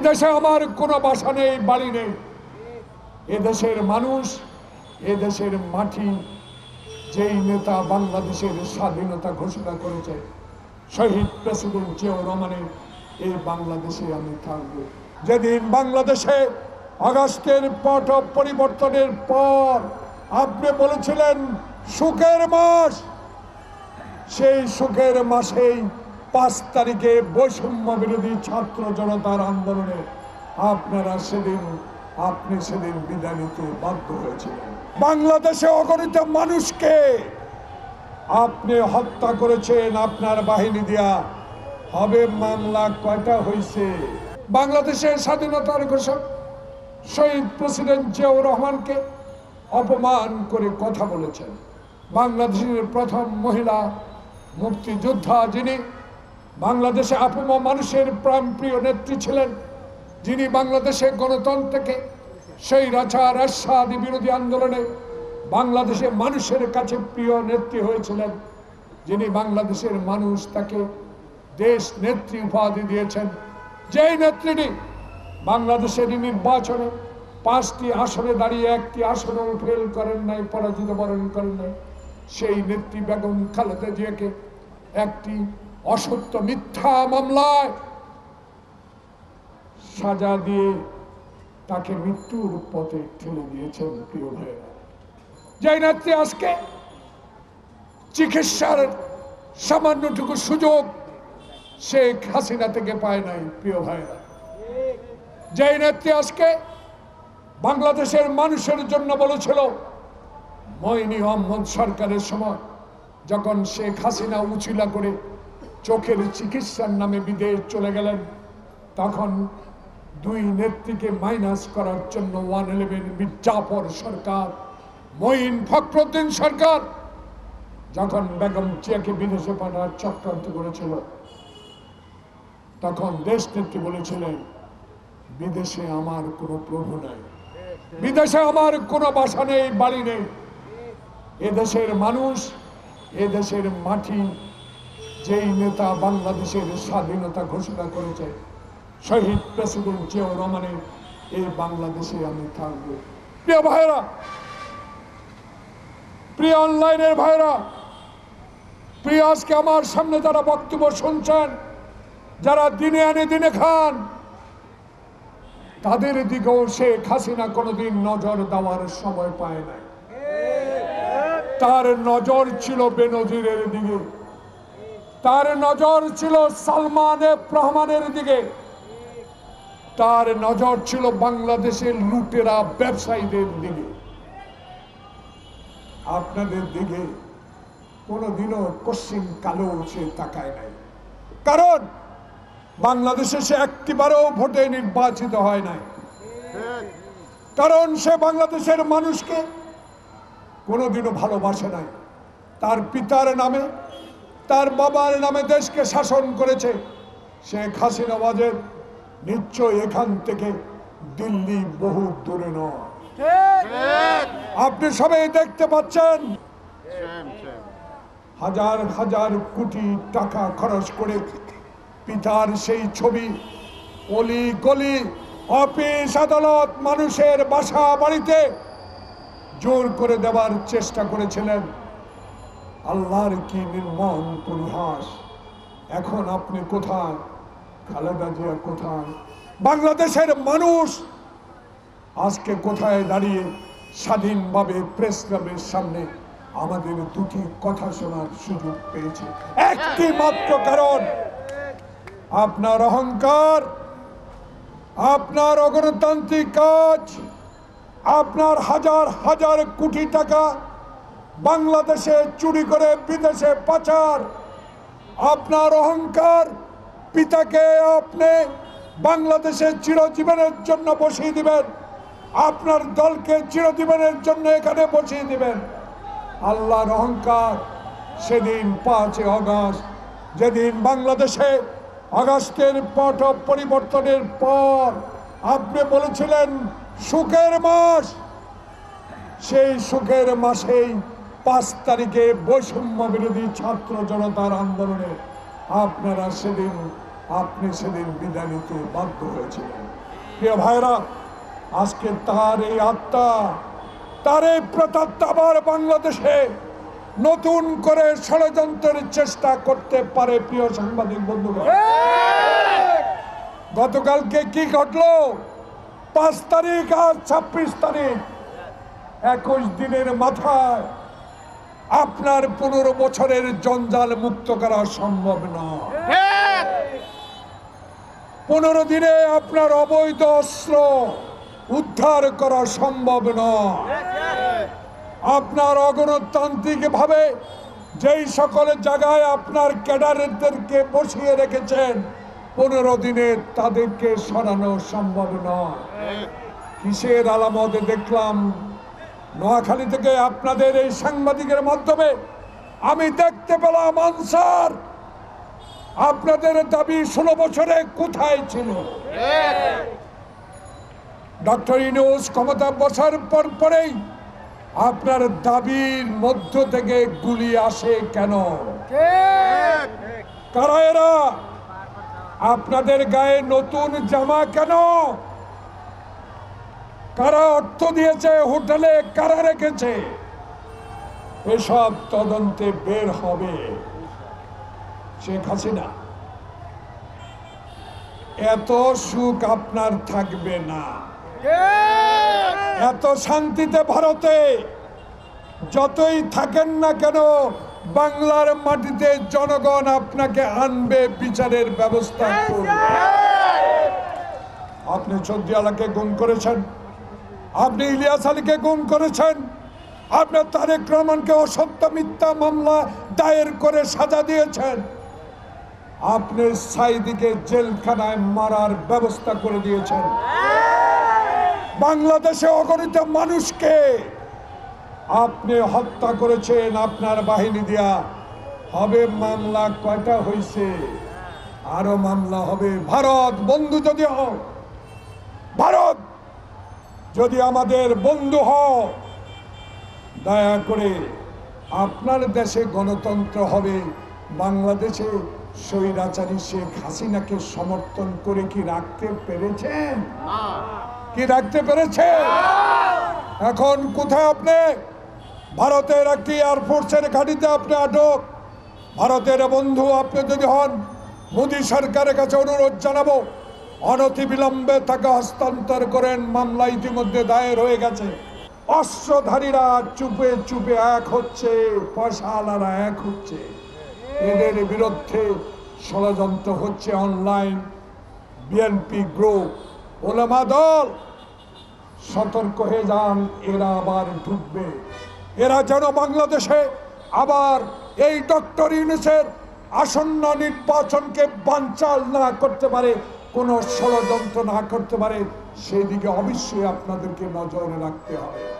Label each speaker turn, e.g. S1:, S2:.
S1: বিদেশে আমার কোনো বাসা নেই, বাড়ি নেই। এদেশের মানুষ এদেশের মাটি, যেই নেতা বাংলাদেশের স্বাধীনতা ঘোষণা করেছে, শহীদ প্রেসিডেন্ট জিয়াউর রহমানের, এই বাংলাদেশে আমি থাকব। যেদিন বাংলাদেশে আগস্টের পট পরিবর্তনের পর আপনি বলেছিলেন, সুখের মাস। সেই সুখের মাসেই পাঁচ তারিখে বৈষম্য বিরোধী ছাত্র জনতার আন্দোলনে আপনারা সেদিন, আপনি সেদিন বিদায় নিতে বাধ্য হয়েছিলেন। বাংলাদেশে অগণিত মানুষকে আপনি হত্যা করেছেন, আপনার বাহিনী দিয়া। হবে মামলা কয়টা হয়েছে বাংলাদেশের স্বাধীনতার ঘোষক শহীদ প্রেসিডেন্ট জিয়াউর রহমানকে অপমান করে কথা বলেছেন। বাংলাদেশের প্রথম মহিলা মুক্তিযোদ্ধা যিনি বাংলাদেশে আপম মানুষের প্রাণপ্রিয় নেত্রী ছিলেন যিনি বাংলাদেশে গণতন্ত্রকে, সেই রাচার আস্বাদি বিরোধী আন্দোলনে বাংলাদেশে মানুষের কাছে প্রিয় নেত্রী হয়েছিলেন, যিনি বাংলাদেশের মানুষ তাকে দেশ নেত্রী উপাধি দিয়েছেন। যেই নেত্রীটি বাংলাদেশের নির্বাচনে পাঁচটি আসনে দাঁড়িয়ে একটি আসনেও ফেল করেন নাই, পরাজিত বরণ করেন নাই, সেই নেত্রী বেগম খালেদা জিয়াকে একটি অসত্য মিথ্যা মামলায় সাজা দিয়ে তাকে মৃত্যুর পথে ঠেলে দিয়েছেন প্রিয় ভাইয়েরা। যে নেত্রী আজকে চিকিৎসার সামান্যটুকু সুযোগ শেখ হাসিনা থেকে পায় নাই প্রিয় ভাইয়েরা। যে নেত্রী আজকে বাংলাদেশের মানুষের জন্য বলেছিল মইনি আহমদ সরকারের সময় যখন শেখ হাসিনা উচিলা করে চোখের চিকিৎসার নামে বিদেশ চলে গেলেন। তখন দুই নেত্রীকে মাইনাস করার জন্য ওয়ান ইলেভেন মির্জাফর সরকার, মঈন ফখরুদ্দিন সরকার, যখন বেগম চিয়াকে বিদেশে পাঠার চক্রান্ত করেছিল, তখন দেশ নেত্রী বলেছিলেন, বিদেশে আমার কোনো প্রভু নাই। বিদেশে আমার কোনো বাসা নেই, বাড়ি নেই। এদেশের মানুষ এদেশের মাটি যেই নেতা বাংলাদেশের স্বাধীনতা ঘোষণা করেছে, শহীদ প্রেসিডেন্ট জিয়াউর রহমানের, এই বাংলাদেশে আমি থাকব। প্রিয় ভাইরা প্রিয় অনলাইনের ভাইরা প্রিয় আজকে আমার সামনে যারা বক্তব্য শুনছেন, যারা দিনে আনে দিনে খান, তাদের দিকেও শেখ হাসিনা কোনোদিন নজর দেওয়ার সময় পায় নাই। তার নজর ছিল বেনজিরের দিকে। তার নজর ছিল সালমান রহমানের দিকে। তার নজর ছিল বাংলাদেশের লুটেরা ব্যবসায়ীদের দিকে। আপনাদের দিকে কোনোদিনও পশ্চিম কালো সে তাকায় নাই। কারণ বাংলাদেশে সে একটিবারও ভোটে নির্বাচিত হয় নাই। কারণ সে বাংলাদেশের মানুষকে কোনোদিনও ভালোবাসে নাই। তার পিতার নামে তার বাবার নামে দেশকে শাসন করেছে। শেখ হাসিনাবাজের নিশ্চয় এখান থেকে দিল্লি বহু দূরে নয়। আপনি সবাই দেখতে পাচ্ছেন? হাজার হাজার কোটি টাকা খরচ করে পিতার সেই ছবি, অলি গলি, অফিস আদালত মানুষের বাসা বাড়িতে জোর করে দেওয়ার চেষ্টা করেছিলেন। আল্লাহর কি নির্মম পরিহাস? এখন আপনি কোথায়? খালেদা জিয়া কোথায়? বাংলাদেশের মানুষ আজকে কোথায় দাঁড়িয়ে স্বাধীনভাবে প্রেস ক্লাবের সামনে আমাদের দুটি কথা শোনার সুযোগ পেয়েছে? একটি মাত্র কারণ, আপনার অহংকার, আপনার অগণতান্ত্রিক কাজ, আপনার হাজার হাজার কোটি টাকা বাংলাদেশে চুরি করে বিদেশে পাচার। আপনার অহংকার পিতাকে আপনি বাংলাদেশে চিরজীবনের জন্য বসিয়ে দিবেন। আপনার দলকে চিরজীবনের জন্য এখানে বসিয়ে দিবেন। আল্লাহর অহংকার সেদিন পাঁচই অগাস্ট যেদিন বাংলাদেশে আগস্টের পট পরিবর্তনের পর আপনি বলেছিলেন, সুখের মাস। সেই সুখের মাসেই পাঁচ তারিখে বৈষম্য বিরোধী ছাত্র জনতার আন্দোলনে আপনারা সেদিন, আপনি সেদিন বিদায় নিতে বাধ্য হয়েছিলেন। প্রিয় ভাইরা আজকে তার এই আত্মা, তার এই প্রেতাত্মা আবার বাংলাদেশে নতুন করে ষড়যন্ত্রের চেষ্টা করতে পারে প্রিয় সাংবাদিক বন্ধুগণ। গতকালকে কি ঘটলো? পাঁচ তারিখ আর ছাব্বিশ তারিখ, একুশ দিনের মাথায় আপনার পনেরো বছরের জঞ্জাল মুক্ত করা সম্ভব নয় পনেরো দিনে আপনার অবৈধ অস্ত্র উদ্ধার করা সম্ভব নয় আপনার অগণতান্ত্রিক ভাবে যেই সকল জায়গায় আপনার ক্যাডারদেরকে বসিয়ে রেখেছেন পনেরো দিনে তাদেরকে সরানো সম্ভব নয় কিসের আলামত দেখলাম? নোয়াখালী থেকে আপনাদের এই সাংবাদিকের মাধ্যমে আমি দেখতে পেলাম আনসার। আপনাদের দাবি ষোলো বছরে কোথায় ছিল? ডক্টর ইনুস ক্ষমতা বসার পর পরেই আপনার দাবির মধ্য থেকে গুলি আসে কেন? কারা এরা? আপনাদের গায়ে নতুন জামা কেন? কারা অর্থ দিয়েছে হোটেলে কারা রেখেছে? এসব তদন্তে বের হবে শেখ হাসিনা। এত সুখ আপনার থাকবে না। এত শান্তিতে ভারতে যতই থাকেন না কেন, বাংলার মাটিতে জনগণ আপনাকে আনবে, বিচারের ব্যবস্থা করবে। আপনি চন্দ্রিয়ালাকে গুম করেছেন। আপনি ইলিয়াস আলীকে গুম করেছেন। আপনার তারেক রহমানকে অসত্য মিথ্যা মামলা দায়ের করে সাজা দিয়েছেন। আপনি সাইদিকে জেলখানায় মারার ব্যবস্থা করে দিয়েছেন। বাংলাদেশে অগণিত মানুষকে আপনি হত্যা করেছেন আপনার বাহিনী দিয়া। হবে মামলা কয়টা হয়েছে আরও মামলা হবে। ভারত, বন্ধু যদি ভারত যদি আমাদের বন্ধু হও, দয়া করে আপনার দেশে গণতন্ত্র হবে, বাংলাদেশে স্বৈরাচারী শেখ হাসিনাকে সমর্থন করে কি রাখতে পেরেছেন? কি রাখতে পেরেছে এখন কোথায় আপনি? ভারতের একটি এয়ারফোর্সের ঘাঁটিতে আপনি আটক। ভারতের বন্ধু আপনি যদি হন, মোদী সরকারের কাছে অনুরোধ জানাব অনতিবিলম্বে তাকে হস্তান্তর করেন। মামলা ইতিমধ্যে দায়ের হয়ে গেছে। অস্ত্রধারীরা চুপে চুপে এক হচ্ছে, পয়সাওয়ালারা এক হচ্ছে। এদের বিরুদ্ধে ষড়যন্ত্র হচ্ছে অনলাইন। বিএনপি গ্রুপ, ওলামা দল, সতর্ক হয়ে যান, এরা আবার ঢুকবে। এরা যেন বাংলাদেশে আবার এই ডক্টর ইউনুসের আসন্ন নির্বাচনকে বানচাল না করতে পারে কোনো ষড়যন্ত্র না করতে পারে সেদিকে অবশ্যই আপনাদেরকে নজরে রাখতে হবে।